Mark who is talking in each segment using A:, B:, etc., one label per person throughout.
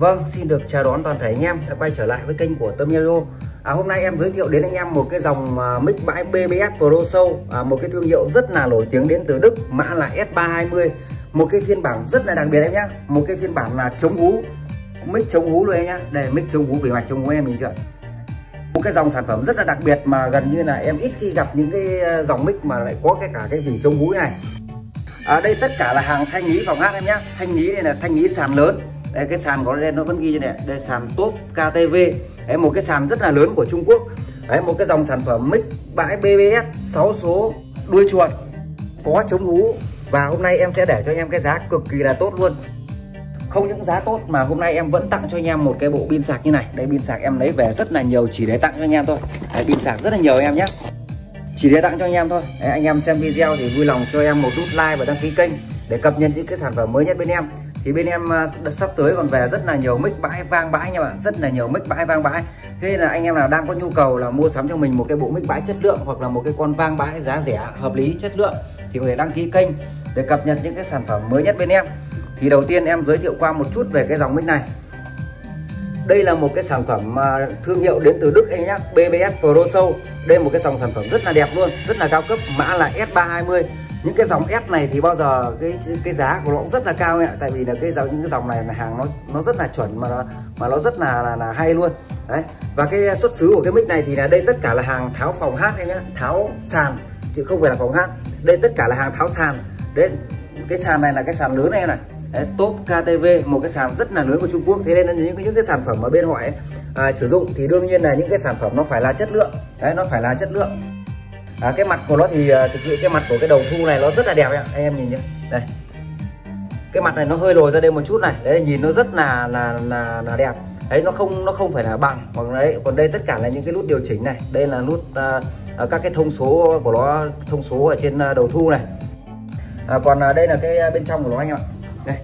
A: Vâng, xin được chào đón toàn thể anh em đã quay trở lại với kênh của Tâm Audio. À, hôm nay em giới thiệu đến anh em một cái dòng uh, mic bãi BBS Pro Show, à, một cái thương hiệu rất là nổi tiếng đến từ Đức, mã là S320. Một cái phiên bản rất là đặc biệt em nhé, một cái phiên bản là chống hú, mic chống hú luôn em nhé. Đây mic chống hú, vì mạch chống hú em nhìn chưa? Một cái dòng sản phẩm rất là đặc biệt mà gần như là em ít khi gặp những cái à, dòng mic mà lại có cái cả cái vỉ chống hú này. À, đây tất cả là hàng thanh lý phòng hát em nhé, thanh lý này là thanh lý sàn lớn đây cái sàn có lên nó vẫn ghi như này. Đây sàn top KTV đấy một cái sàn rất là lớn của Trung Quốc. Đấy một cái dòng sản phẩm mic bãi BBS 6 số đuôi chuột có chống hú. Và hôm nay em sẽ để cho anh em cái giá cực kỳ là tốt luôn. Không những giá tốt mà hôm nay em vẫn tặng cho anh em một cái bộ pin sạc như này. Đây pin sạc em lấy về rất là nhiều chỉ để tặng cho anh em thôi. Đấy, pin sạc rất là nhiều em nhé. Chỉ để tặng cho anh em thôi. Đấy, anh em xem video thì vui lòng cho em một nút like và đăng ký kênh để cập nhật những cái sản phẩm mới nhất bên em thì bên em à, sắp tới còn về rất là nhiều mic bãi vang bãi nha bạn, rất là nhiều mic bãi vang bãi. Thế là anh em nào đang có nhu cầu là mua sắm cho mình một cái bộ mic bãi chất lượng hoặc là một cái con vang bãi giá rẻ, hợp lý, chất lượng thì có thể đăng ký kênh để cập nhật những cái sản phẩm mới nhất bên em. Thì đầu tiên em giới thiệu qua một chút về cái dòng mic này. Đây là một cái sản phẩm à, thương hiệu đến từ Đức anh nhé BBS Pro Show. Đây là một cái dòng sản phẩm rất là đẹp luôn, rất là cao cấp, mã là S320 những cái dòng S này thì bao giờ cái cái giá của nó cũng rất là cao ạ. Tại vì là cái dòng những cái dòng này là hàng nó nó rất là chuẩn mà nó mà nó rất là là, là hay luôn. Đấy. Và cái xuất xứ của cái mic này thì là đây tất cả là hàng tháo phòng hát anh nhé tháo sàn chứ không phải là phòng hát. Đây tất cả là hàng tháo sàn. Đấy cái sàn này là cái sàn lớn này này. Đấy, top KTV một cái sàn rất là lớn của Trung Quốc. Thế nên là những những cái sản phẩm mà bên họ ấy, à, sử dụng thì đương nhiên là những cái sản phẩm nó phải là chất lượng. Đấy nó phải là chất lượng à, cái mặt của nó thì à, thực sự cái mặt của cái đầu thu này nó rất là đẹp anh em nhìn nhé đây. Cái mặt này nó hơi lồi ra đây một chút này. Đấy nhìn nó rất là là là, là đẹp. Đấy nó không nó không phải là bằng. Hoặc đấy còn đây tất cả là những cái nút điều chỉnh này. Đây là nút à, à các cái thông số của nó thông số ở trên à, đầu thu này. À, còn à, đây là cái bên trong của nó anh em ạ. Đây.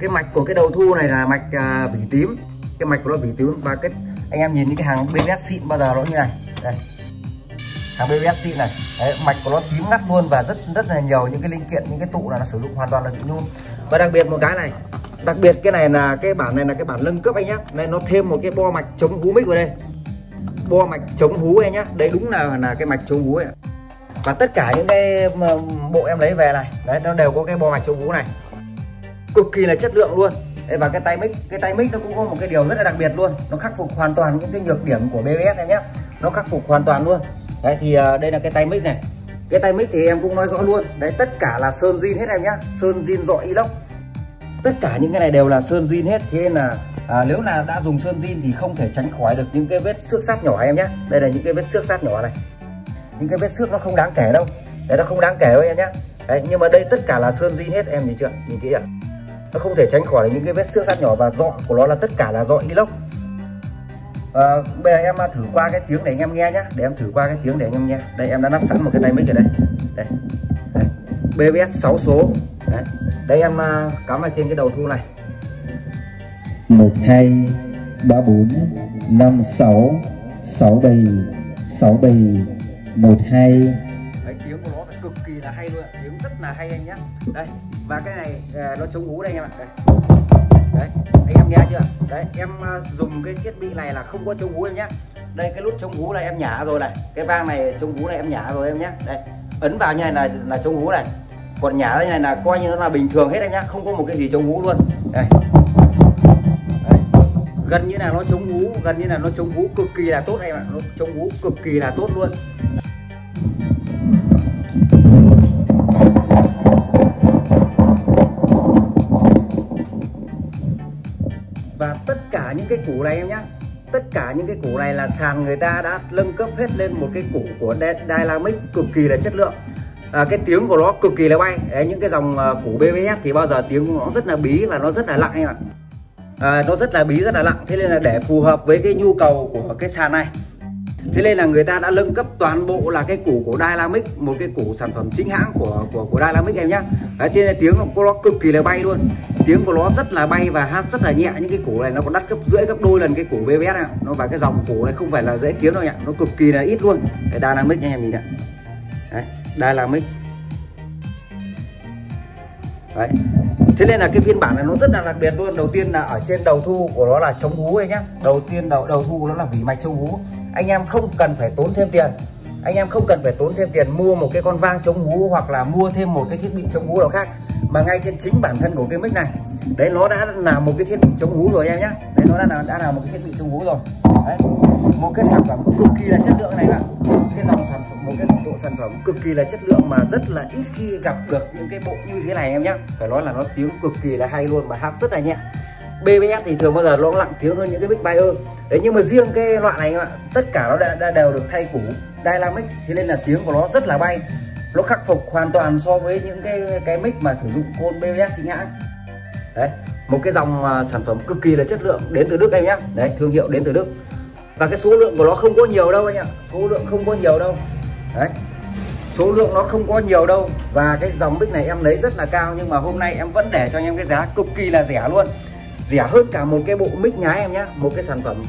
A: Cái mạch của cái đầu thu này là mạch à, vỉ tím. Cái mạch của nó vỉ tím. Và cái anh em nhìn những cái hàng BBS xịn bao giờ nó như này. Đây hàng BBS này. Đấy, mạch của nó tím ngắt luôn và rất rất là nhiều những cái linh kiện những cái tụ là nó sử dụng hoàn toàn là nhôm và đặc biệt một cái này đặc biệt cái này là cái bản này là cái bản nâng cấp anh nhé này nó thêm một cái bo mạch chống hú mic vào đây. Bo mạch chống hú anh nhá. Đây đúng là là cái mạch chống hú ấy và tất cả những cái bộ em lấy về này đấy nó đều có cái bo mạch chống hú này. Cực kỳ là chất lượng luôn. Và cái tay mic cái tay mic nó cũng có một cái điều rất là đặc biệt luôn. Nó khắc phục hoàn toàn những cái nhược điểm của BBS em nhé nó khắc phục hoàn toàn luôn đấy thì ờ, đây là cái tay mic này. Cái tay mic thì em cũng nói rõ luôn. Đấy tất cả là sơn zin hết em nhá. Sơn zin dọ inox. Tất cả những cái này đều là sơn zin hết. Thế nên là à, nếu là đã dùng sơn zin thì không thể tránh khỏi được những cái vết xước sát nhỏ em nhé đây là những cái vết xước sát nhỏ này. Những cái vết xước nó không đáng kể đâu. Đấy nó không đáng kể đâu em nhé đấy nhưng mà đây tất cả là sơn zin hết em nhìn chưa? Nhìn kỹ ạ. Nó không thể tránh khỏi những cái vết xước sát nhỏ và dọ của nó là tất cả là dọ inox à, bây giờ em thử qua cái tiếng để anh em nghe nhé để em thử qua cái tiếng để anh em nghe. Đây em đã lắp sẵn một cái tay mic ở đây. Đây, đây. BBS 6 số. Đấy. đây em uh, cắm vào trên cái đầu thu này.
B: Một hai ba bốn năm sáu sáu bảy sáu bảy. Một hai.
A: Tiếng của nó phải cực kỳ là hay luôn tiếng rất là hay anh nhé đây. Và cái này uh, nó chống hú đây anh em ạ. Đây. Đấy em nghe chưa? Đấy, em ờ, dùng cái thiết bị này là không có chống hú em nhé đây, cái nút chống hú này em nhả rồi này. Cái vang này chống hú này em nhả rồi em nhé đây ấn vào như này là là chống hú này. Còn nhả như này là coi như nó là bình thường hết em nhá, không có một cái gì chống hú luôn. Đây. Gần như là nó chống hú, gần như là nó chống hú cực kỳ là tốt em ạ. Nó chống hú cực kỳ là tốt luôn. Cả những cái củ này em nhá. Tất cả những cái củ này là sàn người ta đã nâng cấp hết lên một cái củ của Dynamic cực kỳ là chất lượng. À, cái tiếng của nó cực kỳ là bay. Đấy, những cái dòng à, uh, củ BBS thì bao giờ tiếng của nó rất là bí và nó rất là lặng em ạ. À, nó rất là bí rất là lặng. Thế nên là để phù hợp với cái nhu cầu của cái sàn này thế nên là người ta đã nâng cấp toàn bộ là cái củ của Dynamic, một cái củ sản phẩm chính hãng của của của Dynamic em nhá. Đấy, thế nên tiếng của nó cực kỳ là bay luôn. Tiếng của nó rất là bay và hát rất là nhẹ, những cái củ này nó còn đắt gấp rưỡi gấp đôi lần cái củ BBS này nó và cái dòng củ này không phải là dễ kiếm đâu nhỉ. Nó cực kỳ là ít luôn. Cái Dynamic nha, em nhìn ạ. Đấy, Dynamic. Đấy. Thế nên là cái phiên bản này nó rất là đặc biệt luôn. Đầu tiên là ở trên đầu thu của nó là chống hú ấy nhá. Đầu tiên đầu đầu thu nó là vỉ mạch chống hú anh em không cần phải tốn thêm tiền. Anh em không cần phải tốn thêm tiền mua một cái con vang chống hú hoặc là mua thêm một cái thiết bị chống hú nào khác. Mà ngay trên chính bản thân của cái mic này, đấy, nó đã là một cái thiết bị chống hú rồi em nhé đấy, nó đã là đã là một cái thiết bị chống hú rồi. Đấy, một cái sản phẩm cực kỳ là chất lượng này bạn cái dòng sản phẩm, một cái bộ sản phẩm cực kỳ là chất lượng mà rất là ít khi gặp được những cái bộ như thế này em nhé phải nói là nó tiếng cực kỳ là hay luôn và hát rất là nhẹ. BBS thì thường bao giờ nó lặng tiếng hơn những cái mic Buyer đấy nhưng mà riêng cái loại này ạ tất cả nó đã, đã đều được thay củ dynamic. Thế nên là tiếng của nó rất là bay. Nó khắc phục hoàn toàn so với những cái cái mic mà sử dụng côn BBS chính hãng. Đấy một cái dòng uh, sản phẩm cực kỳ là chất lượng đến từ Đức em nhé đấy thương hiệu đến từ Đức. Và cái số lượng của nó không có nhiều đâu anh ạ. Số lượng không có nhiều đâu. Đấy số lượng nó không có nhiều đâu. Và cái dòng mic này em lấy rất là cao nhưng mà hôm nay em vẫn để cho anh em cái giá cực kỳ là rẻ luôn rẻ hơn cả một cái bộ mic nhái em nhé một cái sản phẩm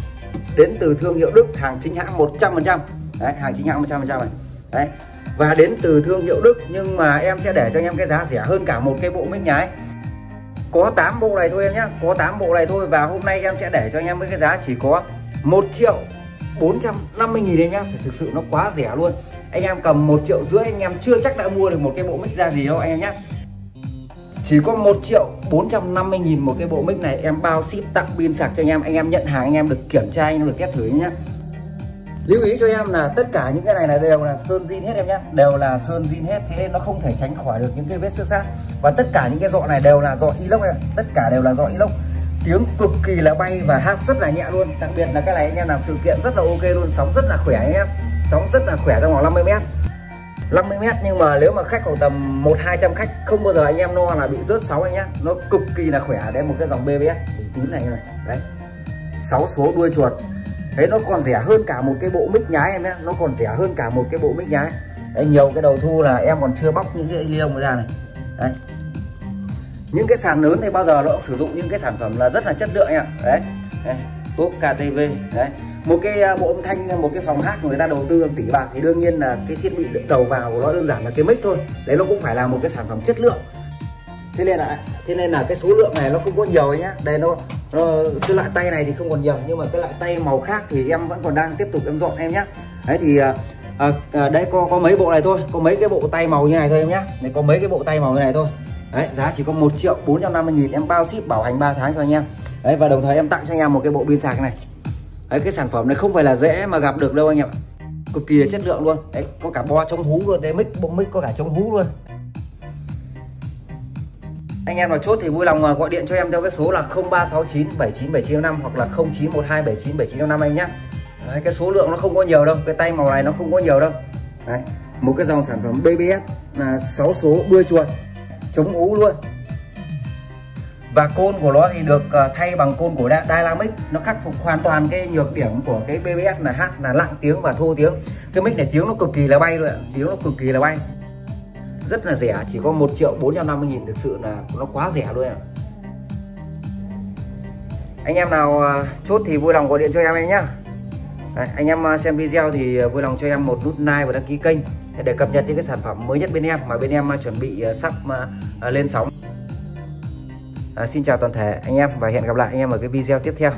A: đến từ thương hiệu Đức, hàng chính hãng 100% đấy, hàng chính hãng 100% này. Đấy, và đến từ thương hiệu Đức, nhưng mà em sẽ để cho anh em cái giá rẻ hơn cả một cái bộ mic nhái có 8 bộ này thôi em nhé có 8 bộ này thôi, và hôm nay em sẽ để cho anh em với cái giá chỉ có 1 triệu 450 nghìn em nhá. Thực sự nó quá rẻ luôn. Anh em cầm một triệu rưỡi, anh em chưa chắc đã mua được một cái bộ mic ra gì đâu, anh em nhé chỉ có 1 triệu 450 nghìn một cái bộ mic này em bao ship tặng pin sạc cho anh em. Anh em nhận hàng, anh em được kiểm tra, anh em được test thử nhé lưu ý cho em là tất cả những cái này là đều là sơn zin hết em nhé đều là sơn zin hết, thế nên nó không thể tránh khỏi được những cái vết xước sát và tất cả những cái dọ này đều là dọ inox em tất cả đều là dọ inox. Tiếng cực kỳ là bay và hát rất là nhẹ luôn. Đặc biệt là cái này anh em làm sự kiện rất là ok luôn. Sóng rất là khỏe anh em sóng rất là khỏe trong khoảng 50 mét. 50 mét nhưng mà nếu mà khách khoảng tầm một hai trăm khách không bao giờ anh em no là bị rớt sáu anh nhá. Nó cực kỳ là khỏe đấy một cái dòng BBS tí tím này này đấy. Sáu số đuôi chuột. Thế nó còn rẻ hơn cả một cái bộ mic nhái em nhé nó còn rẻ hơn cả một cái bộ mic nhái. Đấy, nhiều cái đầu thu là em còn chưa bóc những cái liêu ra này. Đấy. Những cái sàn lớn thì bao giờ nó cũng sử dụng những cái sản phẩm là rất là chất lượng ạ. Đấy, đấy. KTV đấy một cái à, bộ âm thanh à, một cái phòng hát người ta đầu tư tỷ bạc thì đương nhiên là cái thiết bị đầu vào của nó đơn giản là cái mic thôi. Đấy nó cũng phải là một cái sản phẩm chất lượng. Thế nên là thế nên là cái số lượng này nó không có nhiều nhá. Đây nó, nó cái loại tay này thì không còn nhiều nhưng mà cái loại tay màu khác thì em vẫn còn đang tiếp tục em dọn em nhé đấy thì à, à, à, đấy có có mấy bộ này thôi. Có mấy cái bộ tay màu như này thôi em nhé này có mấy cái bộ tay màu như này thôi. Đấy giá chỉ có 1 triệu 450 nghìn. Em bao ship bảo hành 3 tháng cho anh em. Đấy và đồng thời em tặng cho anh em một cái bộ pin sạc này đấy cái sản phẩm này không phải là dễ mà gặp được đâu anh em cực kỳ là chất lượng luôn. Đấy có cả bo chống hú luôn đấy mic bộ mic có cả chống hú luôn. Anh em nào chốt thì vui lòng à, gọi điện cho em theo cái số là 0369 797955 hoặc là 0912 797955 anh nhé Đấy, cái số lượng nó không có nhiều đâu cái tay màu này nó không có nhiều đâu. Đấy, một cái dòng sản phẩm BBS là 6 số đuôi chuột chống hú luôn và côn của nó thì được ờ, thay bằng côn của Dynamic. Nó khắc phục hoàn toàn cái nhược điểm của cái BBS là hát là lặng tiếng và thô tiếng. Cái mic này tiếng nó cực kỳ là bay luôn tiếng nó cực kỳ là bay. Rất là rẻ chỉ có 1 triệu 450 nghìn. Thực sự là nó quá rẻ luôn ạ. Anh em nào ờ, chốt thì vui lòng gọi điện cho em em nhá. Đấy, anh em ờ, xem video thì vui lòng cho em một nút like và đăng ký kênh để cập nhật những cái sản phẩm mới nhất bên em mà bên em chuẩn bị sắp lên sóng à, xin chào toàn thể anh em và hẹn gặp lại anh em ở cái video tiếp theo.